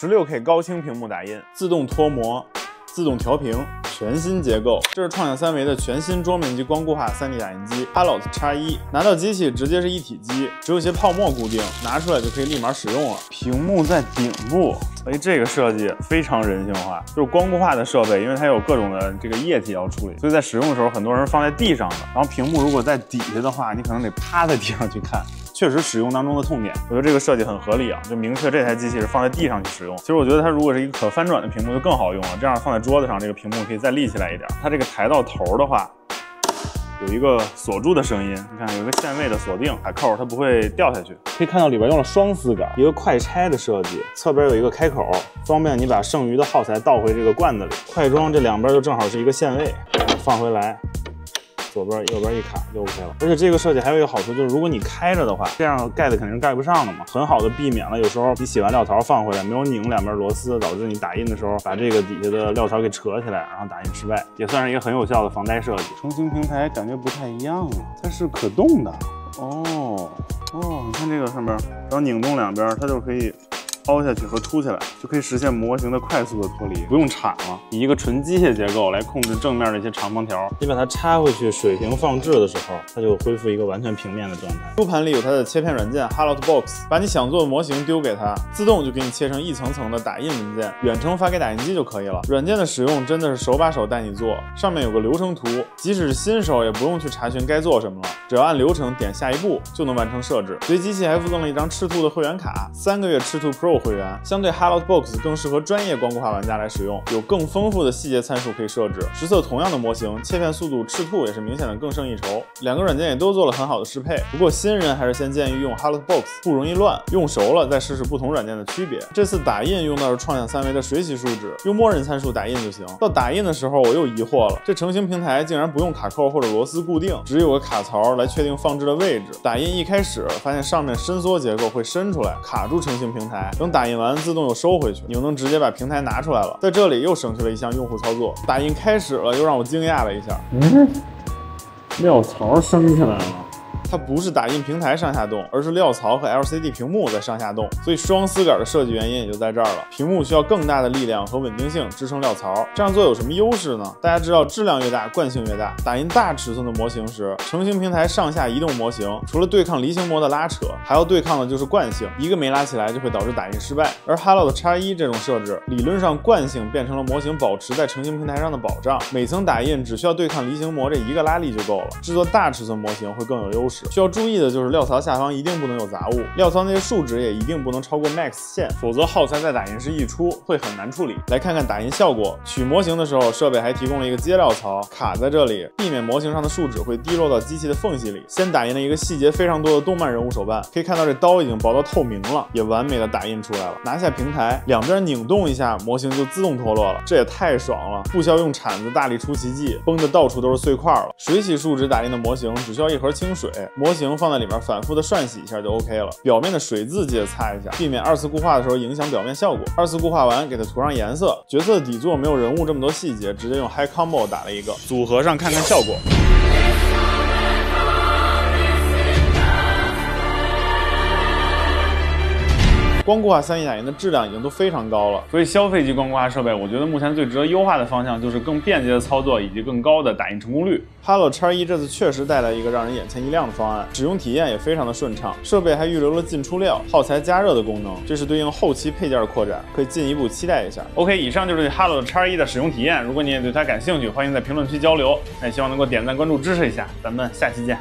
十六 K 高清屏幕打印，自动脱模，自动调屏，全新结构。这是创想三维的全新桌面级光固化 3D 打印机 Palot X1，拿到机器直接是一体机，只有些泡沫固定，拿出来就可以立马使用了。屏幕在顶部，哎，这个设计非常人性化，就是光固化的设备，因为它有各种的这个液体要处理，所以在使用的时候，很多人放在地上的。然后屏幕如果在底下的话，你可能得趴在地上去看。确实使用当中的痛点，我觉得这个设计很合理啊，就明确这台机器是放在地上去使用。其实我觉得它如果是一个可翻转的屏幕就更好用了，这样放在桌子上，这个屏幕可以再立起来一点。它这个抬到头的话，有一个锁住的声音，你看有一个限位的锁定卡扣，它不会掉下去。可以看到里边用了双丝杆，一个快拆的设计，侧边有一个开口，方便你把剩余的耗材倒回这个罐子里。快装这两边就正好是一个限位，放回来。左边、右边一卡就 OK 了，而且这个设计还有一个好处，就是如果你开着的话，这样盖子肯定是盖不上的嘛，很好的避免了有时候你洗完料槽放回来没有拧两边螺丝，导致你打印的时候把这个底下的料槽给扯起来，然后打印失败，也算是一个很有效的防呆设计。成型平台感觉不太一样啊，它是可动的哦哦，你看这个上边，然后拧动两边，它就可以。凹下去和凸起来就可以实现模型的快速的脱离，不用铲了。以一个纯机械结构来控制正面的一些长方条，你把它插回去水平放置的时候，它就恢复一个完全平面的状态。U 盘里有它的切片软件 Hello Box，把你想做的模型丢给它，自动就给你切成一层层的打印文件，远程发给打印机就可以了。软件的使用真的是手把手带你做，上面有个流程图，即使是新手也不用去查询该做什么了，只要按流程点下一步就能完成设置。随机器还附赠了一张赤兔的会员卡，三个月赤兔 Pro。会员相对 Hello Box 更适合专业光固化玩家来使用，有更丰富的细节参数可以设置。实测同样的模型，切片速度赤兔也是明显的更胜一筹。两个软件也都做了很好的适配，不过新人还是先建议用 Hello Box，不容易乱。用熟了再试试不同软件的区别。这次打印用到是创想三维的水洗树脂，用默认参数打印就行。到打印的时候我又疑惑了，这成型平台竟然不用卡扣或者螺丝固定，只有个卡槽来确定放置的位置。打印一开始发现上面伸缩结构会伸出来卡住成型平台，等。打印完自动又收回去，你又能直接把平台拿出来了。在这里又省去了一项用户操作。打印开始了，又让我惊讶了一下。嗯，料槽升起来了。它不是打印平台上下动，而是料槽和 LCD 屏幕在上下动，所以双丝杆的设计原因也就在这儿了。屏幕需要更大的力量和稳定性支撑料槽，这样做有什么优势呢？大家知道，质量越大，惯性越大。打印大尺寸的模型时，成型平台上下移动模型，除了对抗离型膜的拉扯，还要对抗的就是惯性，一个没拉起来就会导致打印失败。而 Hello 的 X1 这种设置，理论上惯性变成了模型保持在成型平台上的保障，每层打印只需要对抗离型膜这一个拉力就够了。制作大尺寸模型会更有优势。需要注意的就是料槽下方一定不能有杂物，料槽那些数值也一定不能超过 max 线，否则耗材在打印时溢出会很难处理。来看看打印效果，取模型的时候，设备还提供了一个接料槽，卡在这里，避免模型上的树脂会滴落到机器的缝隙里。先打印了一个细节非常多的动漫人物手办，可以看到这刀已经薄到透明了，也完美的打印出来了。拿下平台，两边拧动一下，模型就自动脱落了，这也太爽了，不需要用铲子大力出奇迹，崩的到处都是碎块了。水洗树脂打印的模型只需要一盒清水，模型。放在里面反复的涮洗一下就 OK 了，表面的水渍记得擦一下，避免二次固化的时候影响表面效果。二次固化完给它涂上颜色，角色的底座没有人物这么多细节，直接用 High Combo 打了一个，组合上看看效果。光固化 3D 打印的质量已经都非常高了，所以消费级光固化设备，我觉得目前最值得优化的方向就是更便捷的操作以及更高的打印成功率。Hello X1 这次确实带来一个让人眼前一亮的方案，使用体验也非常的顺畅，设备还预留了进出料、耗材加热的功能，这是对应后期配件的扩展，可以进一步期待一下。OK，以上就是对 Hello X1 的使用体验，如果你也对它感兴趣，欢迎在评论区交流，那也希望能够点赞、关注、支持一下，咱们下期见。